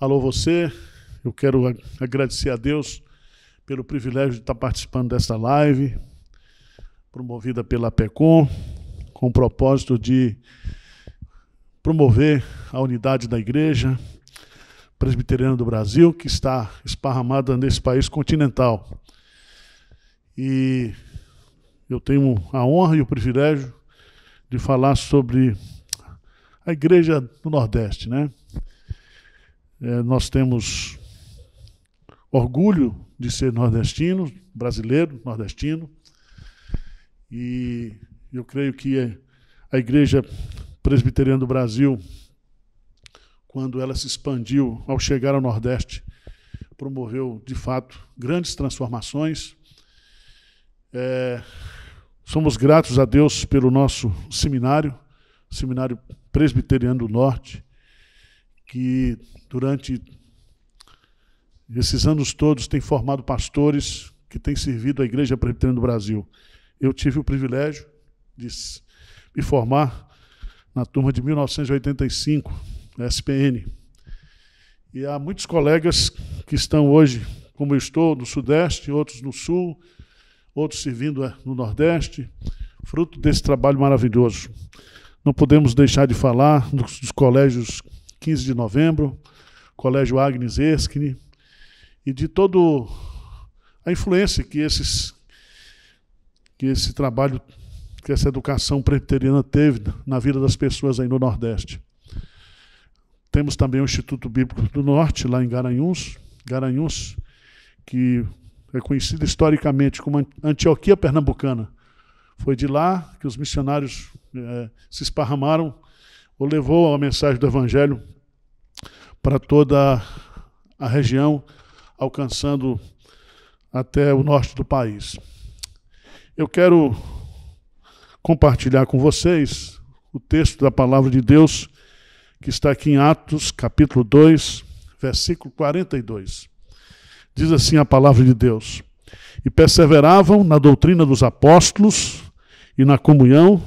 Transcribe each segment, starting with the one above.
Alô, você. Eu quero agradecer a Deus pelo privilégio de estar participando desta live, promovida pela PECOM, com o propósito de promover a unidade da igreja presbiteriana do Brasil, que está esparramada nesse país continental. E eu tenho a honra e o privilégio de falar sobre a igreja do Nordeste, né? É, nós temos orgulho de ser nordestino, brasileiro, nordestino, e eu creio que a Igreja Presbiteriana do Brasil, quando ela se expandiu ao chegar ao Nordeste, promoveu, de fato, grandes transformações. É, somos gratos a Deus pelo nosso seminário, Seminário Presbiteriano do Norte, que durante esses anos todos tem formado pastores que têm servido a Igreja Presbiteriana do Brasil. Eu tive o privilégio de me formar na turma de 1985, na SPN. E há muitos colegas que estão hoje, como eu estou, no Sudeste, outros no Sul, outros servindo eh, no Nordeste, fruto desse trabalho maravilhoso. Não podemos deixar de falar dos, dos colégios 15 de novembro, Colégio Agnes Erskine, e de toda a influência que, esses, que esse trabalho, que essa educação presbiteriana teve na vida das pessoas aí no Nordeste. Temos também o Instituto Bíblico do Norte, lá em Garanhuns, Garanhuns, que é conhecido historicamente como Antioquia Pernambucana. Foi de lá que os missionários é, se esparramaram ou levou a mensagem do Evangelho para toda a região, alcançando até o norte do país. Eu quero compartilhar com vocês o texto da palavra de Deus que está aqui em Atos, capítulo 2, versículo 42. Diz assim a palavra de Deus: E perseveravam na doutrina dos apóstolos e na comunhão,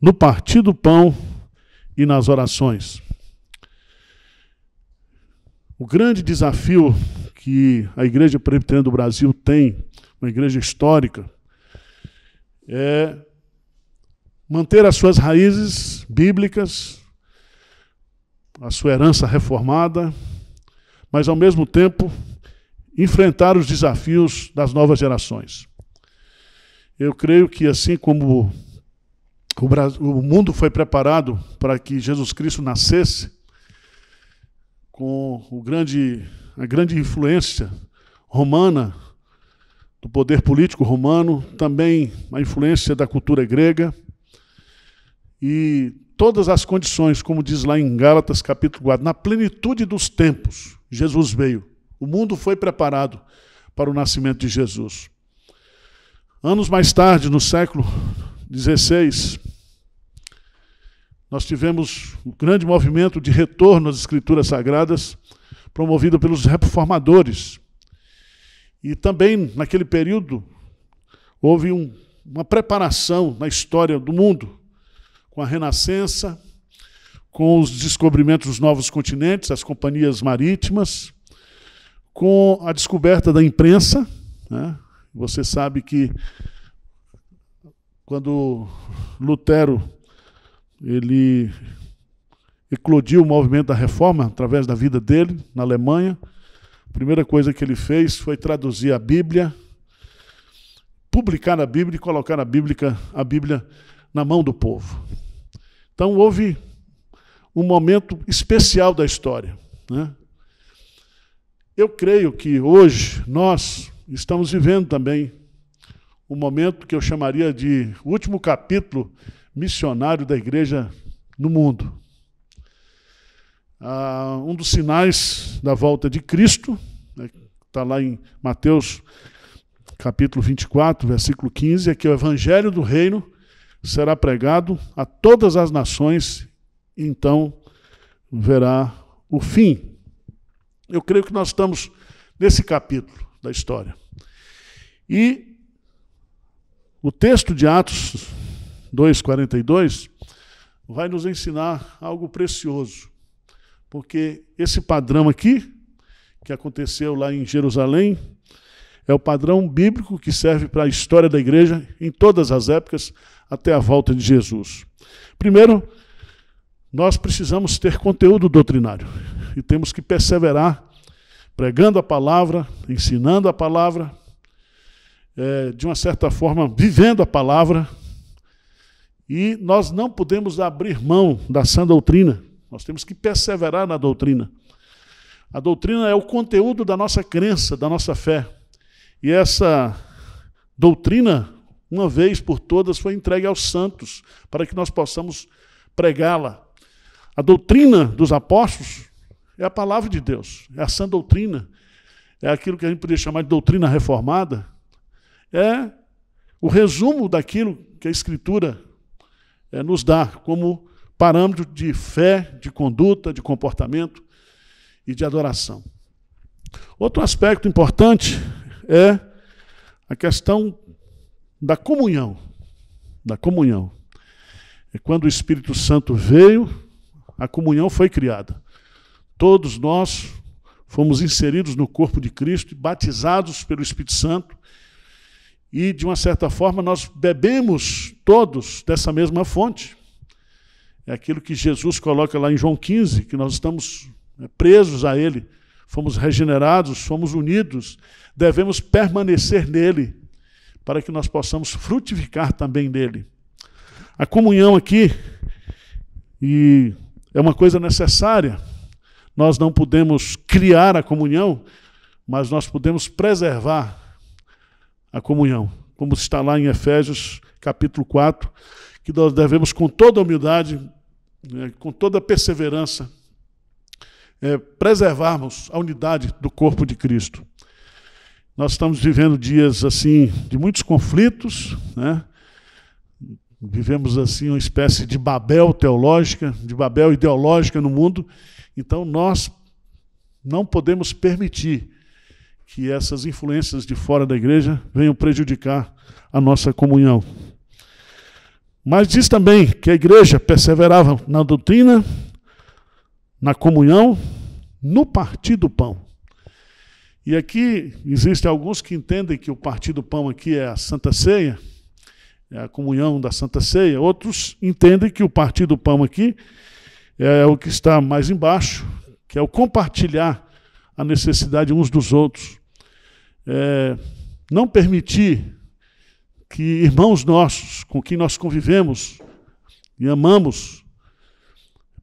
no partir do pão e nas orações. O grande desafio que a Igreja Presbiteriana do Brasil tem, uma igreja histórica, é manter as suas raízes bíblicas, a sua herança reformada, mas ao mesmo tempo enfrentar os desafios das novas gerações. Eu creio que assim como o, Brasil, o mundo foi preparado para que Jesus Cristo nascesse, com o grande, a grande influência romana, do poder político romano, também a influência da cultura grega, e todas as condições, como diz lá em Gálatas capítulo 4, na plenitude dos tempos, Jesus veio. O mundo foi preparado para o nascimento de Jesus. Anos mais tarde, no século XVI, nós tivemos um grande movimento de retorno às Escrituras Sagradas, promovido pelos reformadores. E também, naquele período, houve um, uma preparação na história do mundo, com a Renascença, com os descobrimentos dos novos continentes, as companhias marítimas, com a descoberta da imprensa. Né? Você sabe que quando Lutero ele eclodiu o movimento da reforma através da vida dele na Alemanha. A primeira coisa que ele fez foi traduzir a Bíblia, publicar a Bíblia e colocar a Bíblia, a Bíblia na mão do povo. Então houve um momento especial da história. Né? Eu creio que hoje nós estamos vivendo também um momento que eu chamaria de último capítulo missionário da igreja no mundo. Ah, um dos sinais da volta de Cristo, está né, tá lá em Mateus capítulo 24, versículo 15, é que o evangelho do reino será pregado a todas as nações, então verá o fim. Eu creio que nós estamos nesse capítulo da história. E o texto de Atos 2,42, vai nos ensinar algo precioso. porque esse padrão aqui, que aconteceu lá em Jerusalém, é o padrão bíblico que serve para a história da igreja em todas as épocas até a volta de Jesus. Primeiro, nós precisamos ter conteúdo doutrinário e temos que perseverar pregando a palavra, ensinando a palavra, é, de uma certa forma, vivendo a palavra. E nós não podemos abrir mão da sã doutrina, nós temos que perseverar na doutrina. A doutrina é o conteúdo da nossa crença, da nossa fé. E essa doutrina, uma vez por todas, foi entregue aos santos, para que nós possamos pregá-la. A doutrina dos apóstolos é a palavra de Deus, é a sã doutrina, é aquilo que a gente poderia chamar de doutrina reformada, é o resumo daquilo que a Escritura é, nos dá como parâmetro de fé, de conduta, de comportamento e de adoração. Outro aspecto importante é a questão da comunhão. Da comunhão. E quando o Espírito Santo veio, a comunhão foi criada. Todos nós fomos inseridos no corpo de Cristo, batizados pelo Espírito Santo, e de uma certa forma nós bebemos todos dessa mesma fonte. É aquilo que Jesus coloca lá em João 15, que nós estamos né, presos a Ele, fomos regenerados, fomos unidos, devemos permanecer nele, para que nós possamos frutificar também nele. A comunhão aqui, e é uma coisa necessária, nós não podemos criar a comunhão, mas nós podemos preservar a comunhão, como está lá em Efésios capítulo 4, que nós devemos com toda humildade, né, com toda perseverança, é, preservarmos a unidade do corpo de Cristo. Nós estamos vivendo dias assim de muitos conflitos, né? Vivemos assim uma espécie de Babel teológica, de Babel ideológica no mundo, então, nós não podemos permitir que essas influências de fora da igreja venham prejudicar a nossa comunhão. Mas diz também que a igreja perseverava na doutrina, na comunhão, no partir do pão. E aqui existem alguns que entendem que o partir do pão aqui é a Santa Ceia, é a comunhão da Santa Ceia. Outros entendem que o partir do pão aqui é o que está mais embaixo, que é o compartilhar a necessidade uns dos outros. É, não permitir que irmãos nossos, com quem nós convivemos e amamos,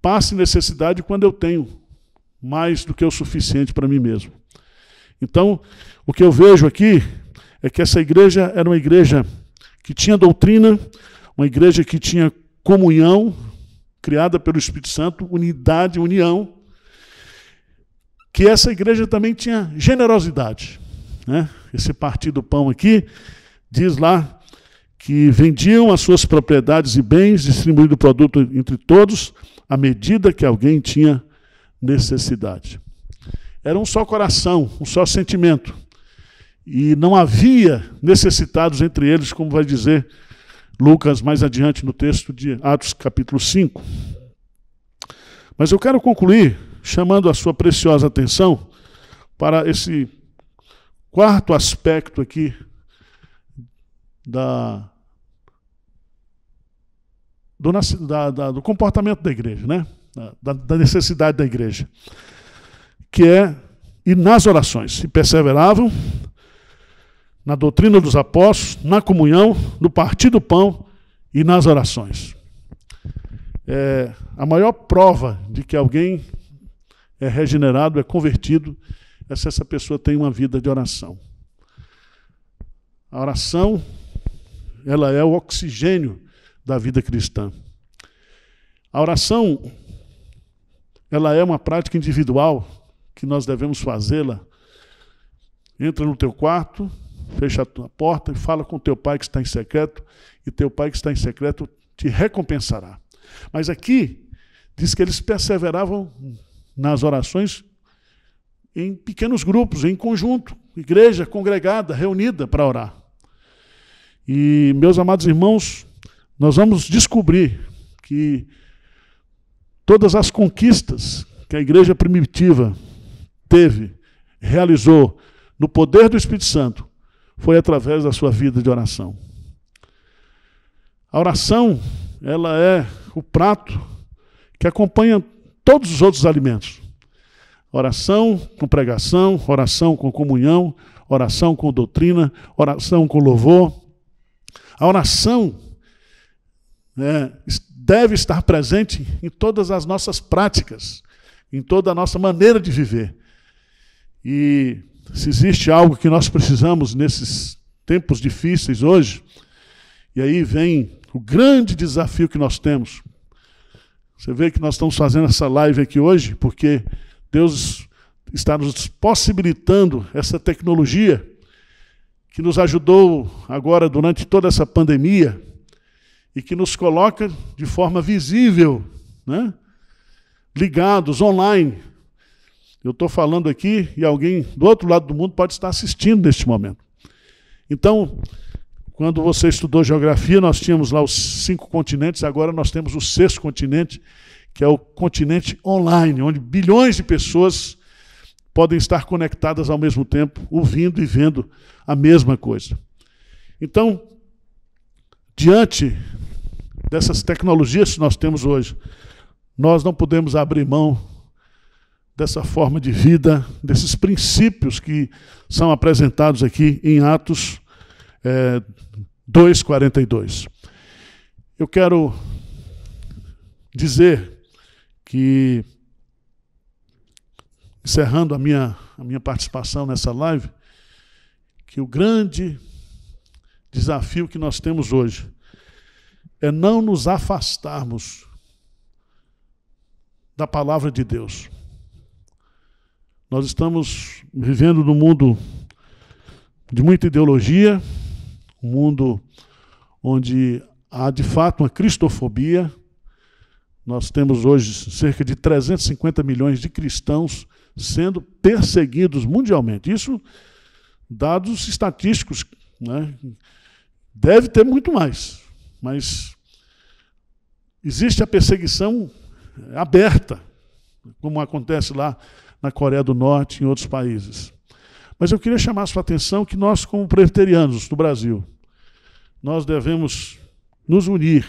passem necessidade quando eu tenho mais do que o suficiente para mim mesmo. Então, o que eu vejo aqui é que essa igreja era uma igreja que tinha doutrina, uma igreja que tinha comunhão, criada pelo Espírito Santo, unidade, união, que essa igreja também tinha generosidade. Né? Esse partido pão aqui diz lá que vendiam as suas propriedades e bens, distribuindo o produto entre todos, à medida que alguém tinha necessidade. Era um só coração, um só sentimento. E não havia necessitados entre eles, como vai dizer Lucas mais adiante no texto de Atos capítulo 5. Mas eu quero concluir chamando a sua preciosa atenção para esse quarto aspecto aqui da, do, da, da, do comportamento da igreja, né? Da, da, necessidade da igreja, que é ir nas orações. E perseveravam na doutrina dos apóstolos, na comunhão, no partir do pão e nas orações. É, a maior prova de que alguém é regenerado, é convertido, é se essa pessoa tem uma vida de oração. A oração, ela é o oxigênio da vida cristã. A oração, ela é uma prática individual que nós devemos fazê-la. Entra no teu quarto, fecha a tua porta e fala com teu pai que está em secreto, e teu pai que está em secreto te recompensará. Mas aqui diz que eles perseveravam nas orações em pequenos grupos, em conjunto, igreja congregada, reunida para orar. E, meus amados irmãos, nós vamos descobrir que todas as conquistas que a igreja primitiva teve, realizou no poder do Espírito Santo, foi através da sua vida de oração. A oração, ela é o prato que acompanha todos os outros alimentos. Oração com pregação, oração com comunhão, oração com doutrina, oração com louvor. A oração né, deve estar presente em todas as nossas práticas, em toda a nossa maneira de viver. E se existe algo que nós precisamos nesses tempos difíceis hoje, e aí vem o grande desafio que nós temos. Você vê que nós estamos fazendo essa live aqui hoje porque Deus está nos possibilitando essa tecnologia que nos ajudou agora durante toda essa pandemia e que nos coloca de forma visível, né? ligados online. Eu estou falando aqui e alguém do outro lado do mundo pode estar assistindo neste momento. Então, quando você estudou geografia, nós tínhamos lá os cinco continentes, agora nós temos o sexto continente, que é o continente online, onde bilhões de pessoas podem estar conectadas ao mesmo tempo, ouvindo e vendo a mesma coisa. Então, diante dessas tecnologias que nós temos hoje, nós não podemos abrir mão dessa forma de vida, desses princípios que são apresentados aqui em Atos é, 2,42. Eu quero dizer que, encerrando a minha, a minha participação nessa live, que o grande desafio que nós temos hoje é não nos afastarmos da palavra de Deus. Nós estamos vivendo num mundo de muita ideologia, um mundo onde há de fato uma cristofobia. Nós temos hoje cerca de 350 milhões de cristãos sendo perseguidos mundialmente. Isso, dados estatísticos, né? deve ter muito mais, mas existe a perseguição aberta, como acontece lá na Coreia do Norte e em outros países. Mas eu queria chamar a sua atenção que nós, como presbiterianos do Brasil, nós devemos nos unir.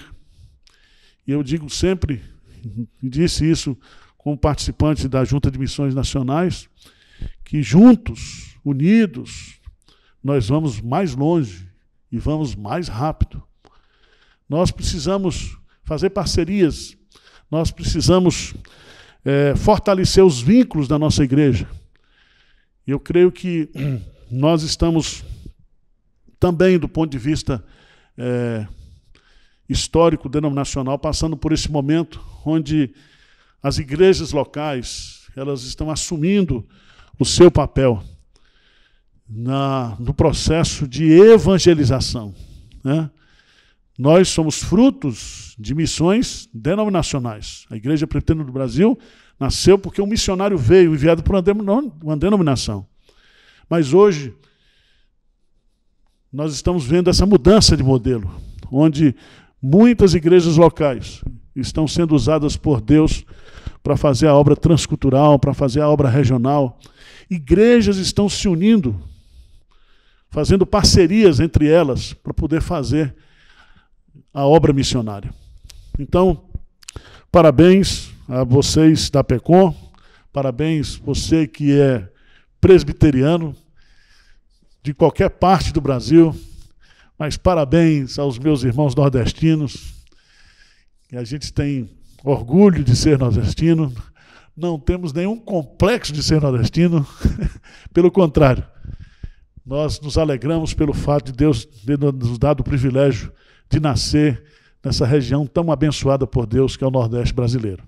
E eu digo sempre, disse isso como participante da Junta de Missões Nacionais, que juntos, unidos, nós vamos mais longe e vamos mais rápido. Nós precisamos fazer parcerias, nós precisamos é, fortalecer os vínculos da nossa igreja. Eu creio que nós estamos também, do ponto de vista é, histórico denominacional, passando por esse momento onde as igrejas locais elas estão assumindo o seu papel na, no processo de evangelização. Né? Nós somos frutos de missões denominacionais. A Igreja Presbiteriana do Brasil Nasceu porque um missionário veio, enviado por uma denominação. Mas hoje, nós estamos vendo essa mudança de modelo, onde muitas igrejas locais estão sendo usadas por Deus para fazer a obra transcultural, para fazer a obra regional. Igrejas estão se unindo, fazendo parcerias entre elas para poder fazer a obra missionária. Então, parabéns a vocês da PECOM, parabéns você que é presbiteriano, de qualquer parte do Brasil, mas parabéns aos meus irmãos nordestinos, que a gente tem orgulho de ser nordestino, não temos nenhum complexo de ser nordestino, pelo contrário, nós nos alegramos pelo fato de Deus ter nos dado o privilégio de nascer nessa região tão abençoada por Deus que é o Nordeste brasileiro.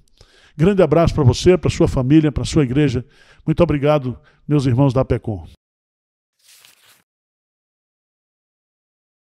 Grande abraço para você, para sua família, para sua igreja. Muito obrigado, meus irmãos da PECOM.